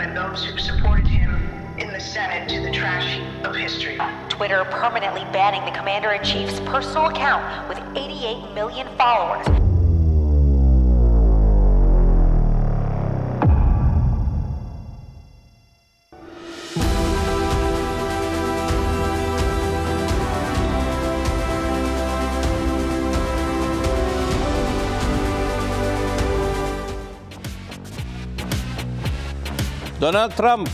and those who supported him in the Senate to the trash heap of history. Twitter permanently banning the commander in chief's personal account with 88 million followers. دونالد ترامب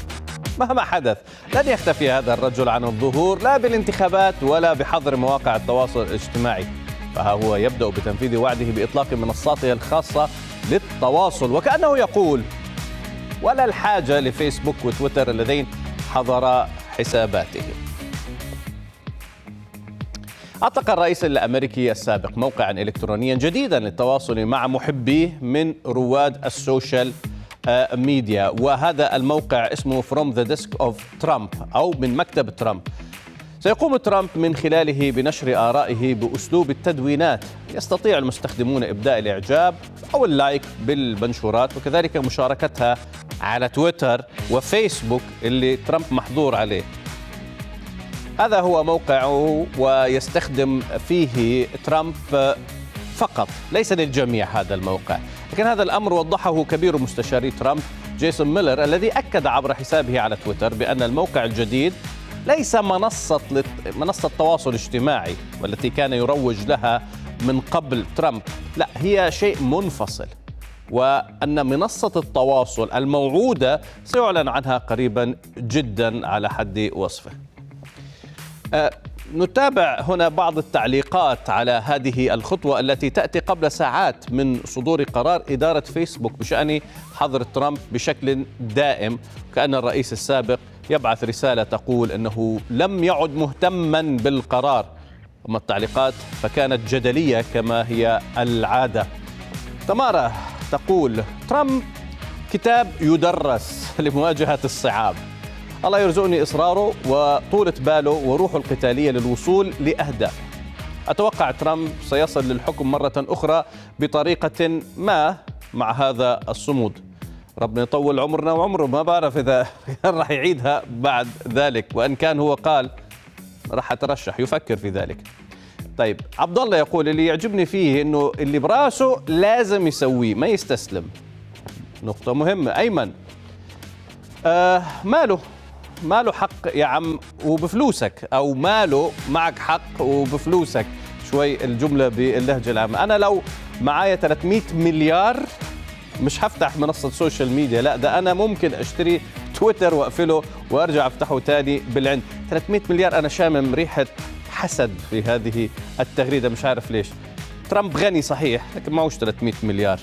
مهما حدث لن يختفي هذا الرجل عن الظهور لا بالانتخابات ولا بحظر مواقع التواصل الاجتماعي. فها هو يبدأ بتنفيذ وعده بإطلاق منصاته الخاصة للتواصل. وكأنه يقول ولا الحاجة لفيسبوك وتويتر اللذين حظر حساباته أطلق الرئيس الأمريكي السابق موقعا إلكترونيا جديدا للتواصل مع محبيه من رواد السوشيال وهذا الموقع اسمه From the Desk of Trump أو من مكتب ترامب. سيقوم ترامب من خلاله بنشر آرائه بأسلوب التدوينات. يستطيع المستخدمون إبداء الإعجاب أو اللايك بالمنشورات وكذلك مشاركتها على تويتر وفيسبوك اللي ترامب محظور عليه. هذا هو موقعه ويستخدم فيه ترامب فقط ليس للجميع هذا الموقع. لكن هذا الأمر وضحه كبير مستشاري ترامب جيسون ميلر الذي أكد عبر حسابه على تويتر بأن الموقع الجديد ليس منصة منصة تواصل اجتماعي والتي كان يروج لها من قبل ترامب. لا هي شيء منفصل وأن منصة التواصل الموعودة سيعلن عنها قريبا جدا على حد وصفه. نتابع هنا بعض التعليقات على هذه الخطوة التي تأتي قبل ساعات من صدور قرار إدارة فيسبوك بشأن حظر ترامب بشكل دائم. كأن الرئيس السابق يبعث رسالة تقول أنه لم يعد مهتما بالقرار. أما التعليقات فكانت جدلية كما هي العادة. تمارا تقول ترامب كتاب يدرس لمواجهة الصعاب. الله يرزقني إصراره وطولة باله وروحه القتالية للوصول لأهدافه أتوقع ترامب سيصل للحكم مرة أخرى بطريقة ما مع هذا الصمود. ربنا يطول عمرنا وعمره ما بعرف إذا راح يعيدها بعد ذلك. وإن كان هو قال راح أترشح يفكر في ذلك. طيب عبد الله يقول اللي يعجبني فيه إنه اللي براسه لازم يسويه ما يستسلم. نقطة مهمة. أيمن آه ماله؟ ماله حق يا عم وبفلوسك؟ أو ماله معك حق وبفلوسك؟ شوي الجملة باللهجة العامة. أنا لو معايا 300 مليار مش هفتح منصة social media لا ده أنا ممكن أشتري تويتر وأقفله وأرجع أفتحه تاني بالعند. 300 مليار أنا شامم ريحة حسد في هذه التغريدة مش عارف ليش. ترامب غني صحيح لكن معوش 300 مليار.